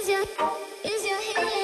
Is your, is your head?